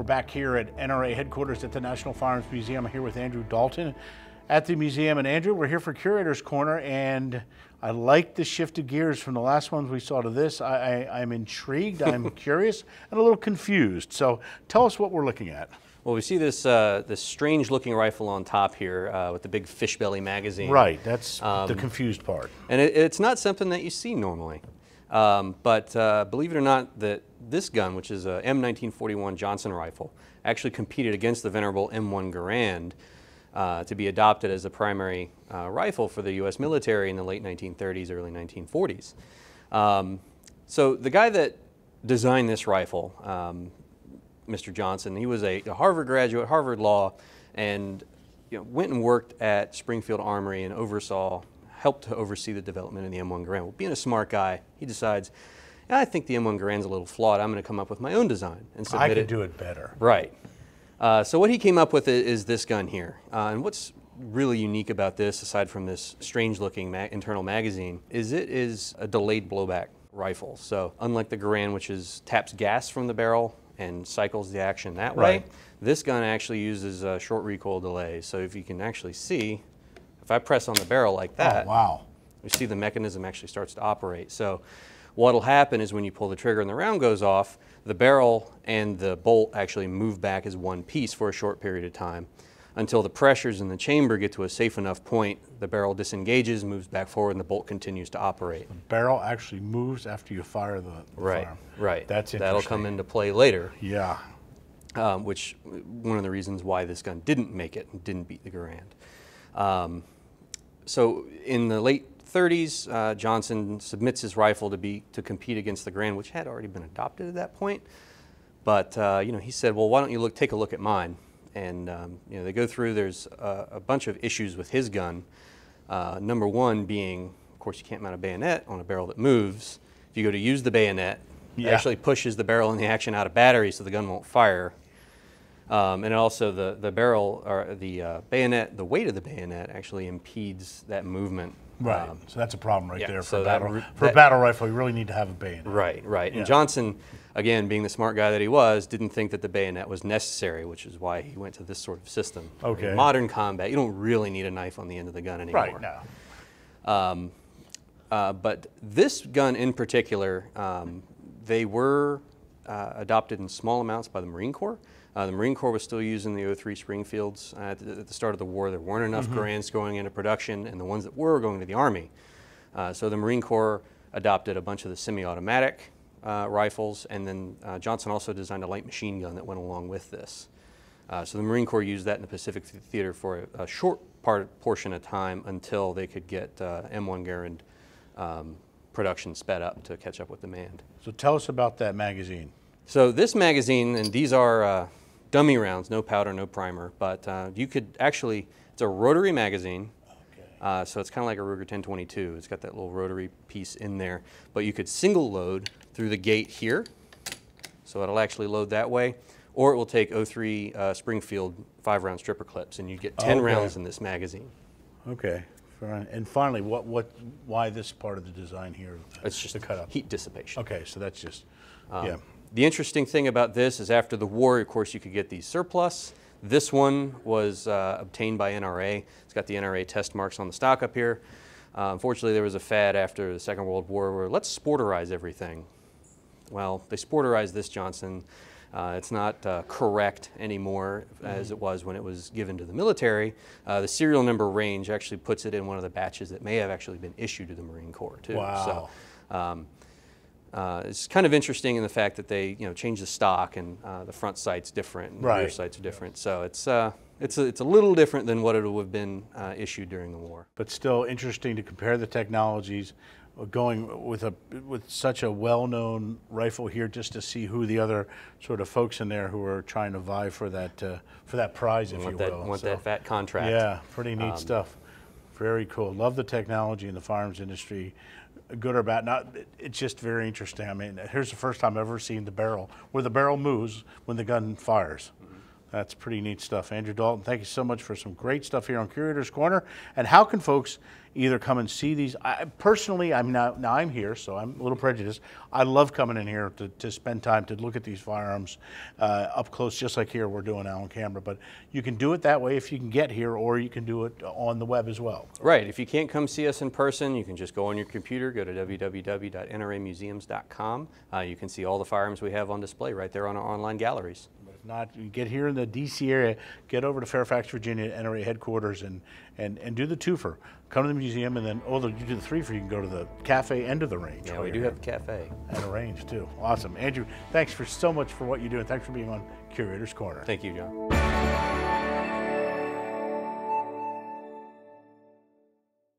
We're back here at NRA headquarters at the National Firearms Museum. I'm here with Andrew Dalton at the museum. And Andrew, we're here for Curator's Corner, and I like the shift of gears from the last ones we saw to this. I, I, I'm intrigued, I'm curious, and a little confused. So tell us what we're looking at. Well, we see this uh, this strange looking rifle on top here uh, with the big fish belly magazine. Right, that's Um, the confused part. And it, it's not something that you see normally. Um, but uh, believe it or not, that this gun, which is a M1941 Johnson rifle, actually competed against the venerable M1 Garand uh, to be adopted as the primary uh, rifle for the U.S. military in the late 1930s, early 1940s. Um, so the guy that designed this rifle, um, Mr. Johnson, he was a, a Harvard graduate, Harvard Law, and you know, went and worked at Springfield Armory and oversaw, helped to oversee the development of the M1 Garand. Well, being a smart guy, he decides, "Yeah, I think the M1 Garand's a little flawed. I'm going to come up with my own design and submit I could it. do it better. Right. Uh, so what he came up with is this gun here. Uh, and what's really unique about this, aside from this strange-looking ma- internal magazine, is it is a delayed blowback rifle. So unlike the Garand, which is taps gas from the barrel and cycles the action that way, Right. this gun actually uses a short recoil delay. So if you can actually see, if I press on the barrel like that, Oh, wow. you see the mechanism actually starts to operate. So what'll happen is when you pull the trigger and the round goes off, the barrel and the bolt actually move back as one piece for a short period of time until the pressures in the chamber get to a safe enough point, the barrel disengages, moves back forward, and the bolt continues to operate. The barrel actually moves after you fire the, the Right, firearm. right. That's That'll come into play later, Yeah. um, which one of the reasons why this gun didn't make it and didn't beat the Garand. Um, so in the late 30s, uh, Johnson submits his rifle to be to compete against the Garand, which had already been adopted at that point. But uh, you know, he said, "Well, why don't you look take a look at mine?" And um, you know, they go through. There's a, a bunch of issues with his gun. Uh, number one being, of course, you can't mount a bayonet on a barrel that moves. If you go to use the bayonet, it actually pushes the barrel and the action out of battery, so the gun won't fire. Um, and also the, the barrel or the uh, bayonet, the weight of the bayonet actually impedes that movement. Right. Um, so that's a problem right yeah, there for so a battle. re- for a battle rifle, you really need to have a bayonet. right, right. Yeah. And Johnson, again, being the smart guy that he was, didn't think that the bayonet was necessary, which is why he went to this sort of system. Okay. In modern combat, you don't really need a knife on the end of the gun anymore. Right. No. Uh, but this gun in particular, um, they were uh, adopted in small amounts by the Marine Corps. Uh, the Marine Corps was still using the O3 Springfields uh, at, the, at the start of the war. There weren't enough Garands going into production, and the ones that were going to the Army. Uh, so the Marine Corps adopted a bunch of the semi-automatic uh, rifles, and then uh, Johnson also designed a light machine gun that went along with this. Uh, so the Marine Corps used that in the Pacific Th- Theater for a, a short part portion of time until they could get uh, M1 Garand um, production sped up to catch up with demand. So tell us about that magazine. So this magazine, and these are uh, dummy rounds, no powder, no primer, but uh, you could actually, it's a rotary magazine. Uh, so it's kind of like a Ruger 1022. It's got that little rotary piece in there, but you could single load through the gate here. So it'll actually load that way, or it will take 03 uh, Springfield five round stripper clips, and you get 10 Okay. rounds in this magazine. Okay. Fine. And finally, what, what, why this part of the design here? It's just the cut up. heat dissipation. Okay, so that's just, Um, yeah. The interesting thing about this is after the war, of course, you could get these surplus. This one was uh, obtained by NRA. It's got the NRA test marks on the stock up here. Uh, unfortunately, there was a fad after the Second World War where let's sporterize everything. Well, they sporterized this Johnson. Uh, it's not uh, correct anymore as it was when it was given to the military. Uh, the serial number range actually puts it in one of the batches that may have actually been issued to the Marine Corps too. Wow. So, um, uh, it's kind of interesting in the fact that they, you know, changed the stock and uh, the front sight's different and the rear sights are different. So it's uh, it's a, it's a little different than what it would have been uh, issued during the war. But still interesting to compare the technologies, uh, going with a, with such a well-known rifle here, just to see who the other sort of folks in there who are trying to vie for that, uh, for that prize, if you that will. want So- that fat contract? Yeah, pretty Um, neat stuff. Very cool. Love the technology in the firearms industry, good or bad. Not, it- it's just very interesting. I mean, here's the first time I've ever seen the barrel where the barrel moves when the gun fires. That's pretty neat stuff. Andrew Dalton, thank you so much for some great stuff here on Curator's Corner. And how can folks either come and see these? I, personally, I'm now, now I'm here, so I'm a little prejudiced. I love coming in here to, to spend time to look at these firearms uh, up close, just like here we're doing now on camera. But you can do it that way if you can get here, or you can do it on the web as well. Right. If you can't come see us in person, you can just go on your computer, go to www.nramuseums.com. Uh, you can see all the firearms we have on display right there on our online galleries. If not, you get here in the DC area, get over to Fairfax, Virginia, NRA headquarters, and, and, and do the twofer. Come to the museum, and then, oh, you do the threefer, you can go to the cafe and to the range. Yeah, we do here. have a cafe. And a range, too. Awesome. Andrew, thanks for so much for what you do, and thanks for being on Curator's Corner. Thank you, John.